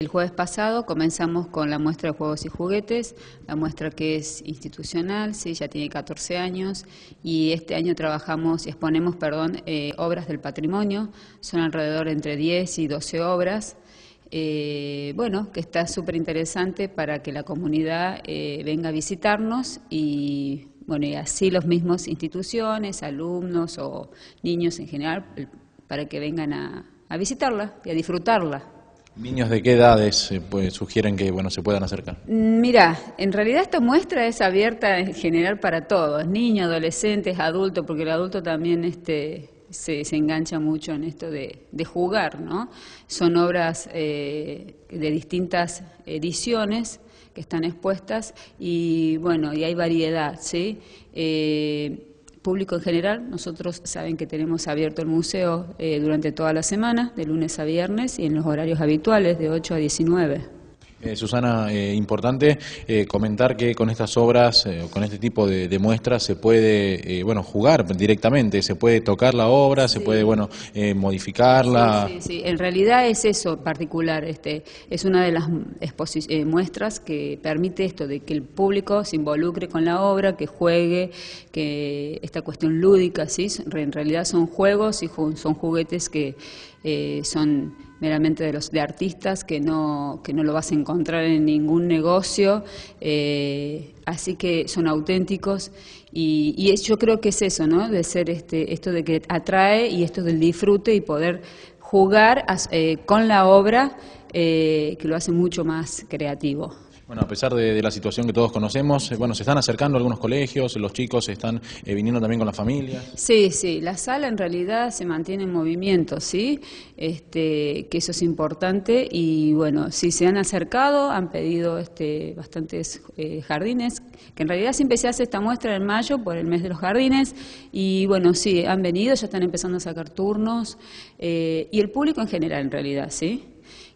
El jueves pasado comenzamos con la muestra de juegos y juguetes, la muestra que es institucional, sí, ya tiene 14 años, y este año trabajamos y exponemos, perdón, eh, obras del patrimonio, son alrededor entre 10 y 12 obras, eh, bueno, que está súper interesante para que la comunidad eh, venga a visitarnos y, bueno, y así los mismos instituciones, alumnos o niños en general, para que vengan a, a visitarla y a disfrutarla. ¿Niños de qué edades sugieren que bueno, se puedan acercar? Mira, en realidad esta muestra es abierta en general para todos, niños, adolescentes, adultos, porque el adulto también este, se, engancha mucho en esto de, jugar, ¿no? Son obras eh, de distintas ediciones que están expuestas y bueno, y hay variedad, ¿sí? Eh, público en general. Nosotros saben que tenemos abierto el museo eh, durante toda la semana, de lunes a viernes, y en los horarios habituales, de 8 a 19. Eh, Susana, eh, importante eh, comentar que con estas obras, con este tipo de, muestras, se puede bueno jugar directamente, se puede tocar la obra, se puede bueno modificarla. Sí, sí, en realidad es eso particular. Este, es una de las muestras que permite esto, de que el público se involucre con la obra, que juegue, que esta cuestión lúdica, ¿sí? en realidad son juegos y son juguetes que son meramente de los de artistas que no que no lo vas a encontrar en ningún negocio eh, así que son auténticos. Y, y yo creo que es eso no de ser este esto de que atrae y esto del disfrute y poder jugar eh, con la obra eh, que lo hace mucho más creativo bueno, a pesar de, la situación que todos conocemos, eh, bueno, se están acercando algunos colegios, los chicos están eh, viniendo también con la familia. Sí, sí, la sala en realidad se mantiene en movimiento, ¿sí? Este, que eso es importante y bueno, sí se han acercado, han pedido este, bastantes eh, jardines, que en realidad siempre se hace esta muestra en mayo por el mes de los jardines y bueno, sí, han venido, ya están empezando a sacar turnos y el público en general en realidad, ¿sí?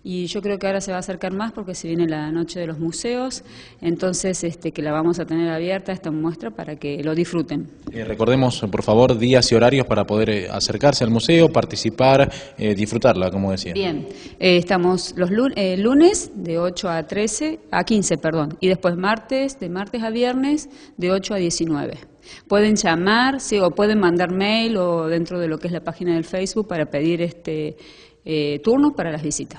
Y yo creo que ahora se va a acercar más porque se viene la noche de los museos, entonces este, que la vamos a tener abierta esta muestra para que lo disfruten. Eh, recordemos, por favor, días y horarios para poder eh, acercarse al museo, participar, eh, disfrutarla, como decía. Bien, estamos los lunes de 8 a 13, a 15, perdón, y después martes, de martes a viernes, de 8 a 19. Pueden llamar, sí, o pueden mandar mail o dentro de lo que es la página del Facebook para pedir este turno para las visitas.